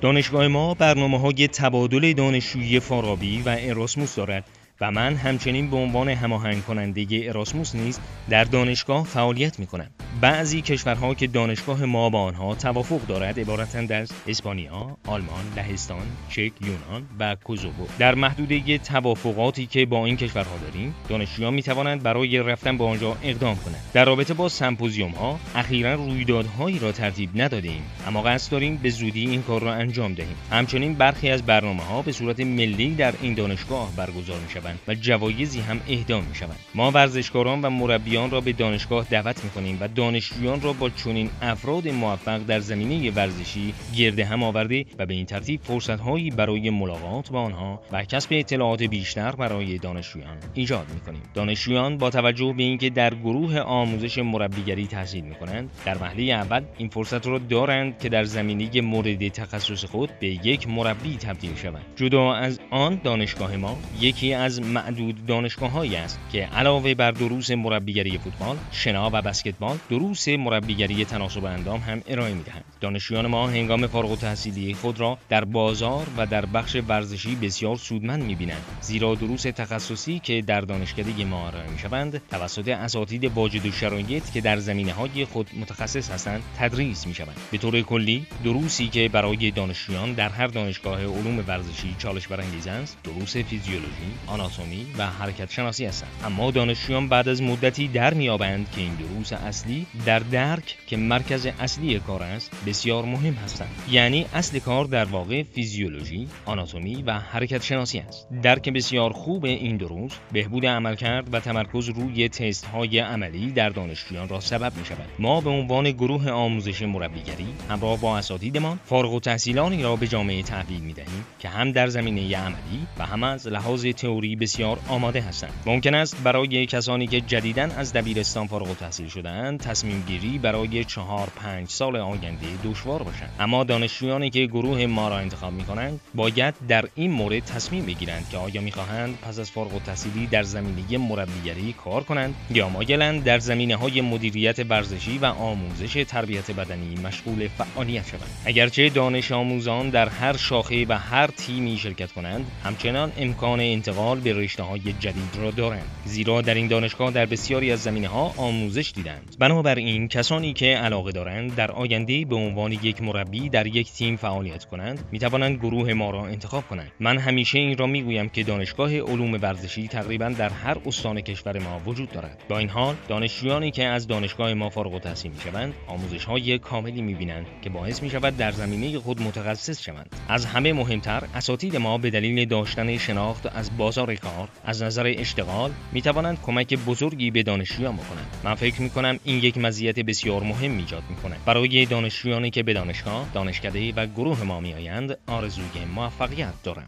دانشگاه ما برنامه های تبادل دانشجویی فارابی و اراسموس دارد و من همچنین به عنوان هماهنگ کننده اراسموس نیز در دانشگاه فعالیت می کنم. بعضی کشورها که دانشگاه ما با آنها توافق دارد عبارتند از اسپانیا، آلمان، لهستان، چک، یونان و کوزوو. در محدوده توافقاتی که با این کشورها داریم، دانشجویان می توانند برای رفتن به آنجا اقدام کنند. در رابطه با سمپوزیوم ها، اخیرا رویدادهایی را ترتیب ندادیم، اما قصد داریم به زودی این کار را انجام دهیم. همچنین برخی از برنامه ها به صورت ملی در این دانشگاه برگزار می شوند و جوایزی هم اهدا می شوند. ما ورزشکاران و مربیان را به دانشگاه دعوت می کنیم و دانشجویان را با چنین افراد موفق در زمینه ورزشی گرد هم آورده و به این ترتیب فرصتهایی برای ملاقات با آنها و کسب اطلاعات بیشتر برای دانشجویان ایجاد می کنیم. دانشجویان با توجه به اینکه در گروه آموزش مربیگری تحصیل می کنند در محله اول این فرصت را دارند که در زمینه مورد تخصص خود به یک مربی تبدیل شوند جدا از آن دانشگاه ما یکی از معدود دانشگاههایی است که علاوه بر دروس مربیگری فوتبال شنا و بسکتبال دروس مربیگری تناسب اندام هم ارائه می‌دهند. دانشجویان ما هنگام فارغ التحصیلی خود را در بازار و در بخش ورزشی بسیار سودمند می‌بینند. زیرا دروس تخصصی که در دانشکده ما ارائه می‌شوند توسط اساتید واجد و شرایط که در زمینه های خود متخصص هستند تدریس می‌شوند. به طور کلی دروسی که برای دانشجویان در هر دانشگاه علوم ورزشی چالش برانگیز است دروس فیزیولوژی آناتومی و حرکت شناسی هستند. اما دانشجویان بعد از مدتی در میابند که این دروس اصلی در درک که مرکز اصلی کار است بسیار مهم هستند. یعنی اصل کار در واقع فیزیولوژی آناتومی و حرکت شناسی است. درک بسیار خوب این دروس بهبود عملکرد و تمرکز روی تست های عملی در دانشجویان را سبب می شود ما به عنوان گروه آموزش مربیگری همراه با اساتیدمان فارغ التحصیلانی را به جامعه تحویل می دهیم که هم در زمینه عملی و هم از لحاظ تئوری بسیار آماده هستند. ممکن است برای کسانی که جدیدا از دبیرستان فارغ التحصیل شدهاند تصمیم گیری برای چهار پنج سال آینده دشوار باشند اما دانشجویانی که گروه ما را انتخاب می کنند باید در این مورد تصمیم بگیرند که آیا می‌خواهند پس از فارغ التحصیلی در زمینه مربیگری کار کنند یا مایلند در زمینه های مدیریت ورزشی و آموزش تربیت بدنی مشغول فعالیت شوند. اگرچه دانش آموزان در هر شاخه و هر تیمی شرکت کنند همچنان امکان انتقال به رشته های جدید را دارند. زیرا در این دانشگاه در بسیاری از زمینه ها آموزش دیدند. بنابراین کسانی که علاقه دارند در آینده به عنوان یک مربی در یک تیم فعالیت کنند می توانند گروه ما را انتخاب کنند. من همیشه این را می‌گویم که دانشگاه علوم ورزشی تقریبا در هر استان کشور ما وجود دارد. با این حال دانشجویانی که از دانشگاه ما فارغ التحصیل می‌شوند آموزش های کاملی می‌بینند که باعث می شود در زمینه خود متخصص شوند. از همه مهمتر اساتید ما به دلیل داشتن شناخت از بازار کار از نظر اشتغال می توانند کمک بزرگی به دانشجویان بکنند. من فکر می کنم این یک مزیت بسیار مهم ایجاد می کند برای دانشجویانی که به دانشگاه دانشکده و گروه ما می آیند آرزوی موفقیت دارم